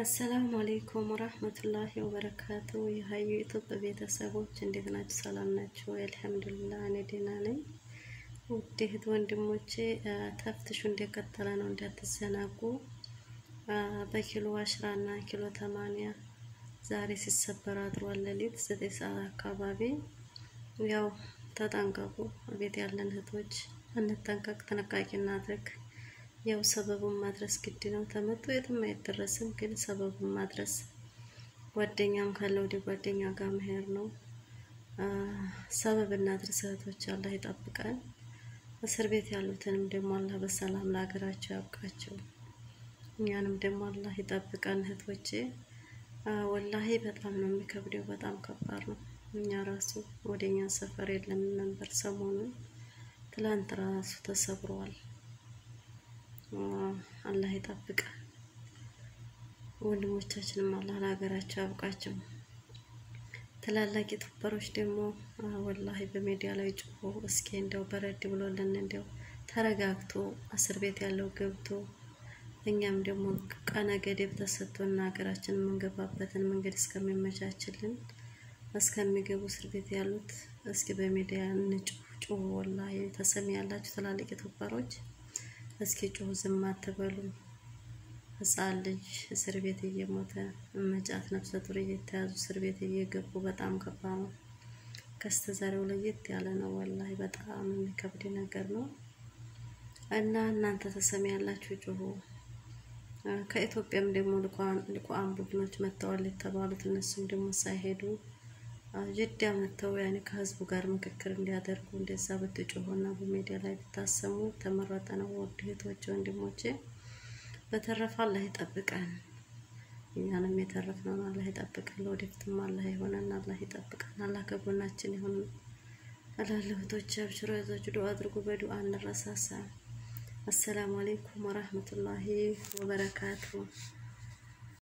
አሰላሙ አሌይኩም ወራህመቱላሂ ወበረካቱ። የሀዩ ኢትዮጵያ ቤተሰቦች እንዴት ናችሁ? ሰላም ናችሁ? አልሐምዱሊላህ እኔ ደህና ነኝ። ውድ እህት ወንድሞቼ ተፍትሹ እንደቀጠለ ነው፣ እንዳትዘናጉ። በኪሎ አሽራ እና ኪሎ ተማንያ ዛሬ ሲሰበር አድሯል። ሌሊት ዘጠኝ ሰዓት አካባቢ ያው ተጠንቀቁ። ቤት ያለን እህቶች እንጠንቀቅ፣ ጥንቃቄ እናድርግ። ያው ሰበቡን ማድረስ ግድ ነው። ተመቶ የትም አይደረስም፣ ግን ሰበቡን ማድረስ ጓደኛም ካለ ወደ ጓደኛ ጋር መሄድ ነው። ሰበብ እናድርስ እህቶች፣ አላህ ይጠብቀን። እስር ቤት ያሉትንም ደግሞ አላህ በሰላም ለሀገራቸው ያብቃቸው። እኛንም ደግሞ አላህ ይጠብቀን እህቶቼ። ወላሂ በጣም ነው የሚከብደው፣ በጣም ከባድ ነው። እኛ ራሱ ወደ እኛ ሰፈር የለም ነበር ሰሞኑን፣ ትላንት ራሱ ተሰብረዋል። አላህ ይጠብቀ ወንድሞቻችንም አላህ ለሀገራቸው ያብቃቸው። ትላላቅ ዩቱበሮች ደግሞ ወላሂ በሚዲያ ላይ ጮሆ እስኪ እንዲያው በረድ ብሎልን እንዲያው ተረጋግቶ እስር ቤት ያለው ገብቶ እኛም ደግሞ ቀነ ገደብ ተሰጥቶና ሀገራችን የምንገባበትን መንገድ እስከሚመቻችልን እስከሚገቡ እስር ቤት ያሉት እስኪ በሚዲያ እንጩህ ጩሁ። ወላሂ ተሰሚ ያላችሁ ትላልቅ ዩቱበሮች እስኪ ጩሁ፣ ዝም አትበሉ። ህፃን ልጅ እስር ቤት እየሞተ መጫት ነፍሰ ጡር እየተያዙ እስር ቤት እየገቡ በጣም ከባድ ነው። ከስተ ዛሬው ለየት ያለ ነው። ወላሂ በጣም የሚከብድ ነገር ነው እና እናንተ ተሰሚ ያላችሁ ጩሁ። ከኢትዮጵያም ደግሞ ልቋን ቡድኖች መጥተዋል የተባሉት እነሱም ደግሞ ሳይሄዱ ጅዳ መጥተው ያኔ ከህዝቡ ጋር ምክክር እንዲያደርጉ እንደዛ ብትጮሁ እና በሚዲያ ላይ ብታሰሙ ተመረጠ ነው። ውድ እህቶቼ ወንድሞቼ፣ በተረፈ አላህ ይጠብቀን፣ እኛንም የተረፍነውን አላህ ይጠብቀን፣ ለወደፊትም አላህ የሆነን አላህ ይጠብቀን፣ አላህ ከጎናችን ይሁን እላለሁ። እህቶቼ አብሽሮ ይዞች ዱአ አድርጉ፣ በዱአ እንረሳሳ። አሰላሙ አሌይኩም ወራህመቱላሂ ወበረካቱ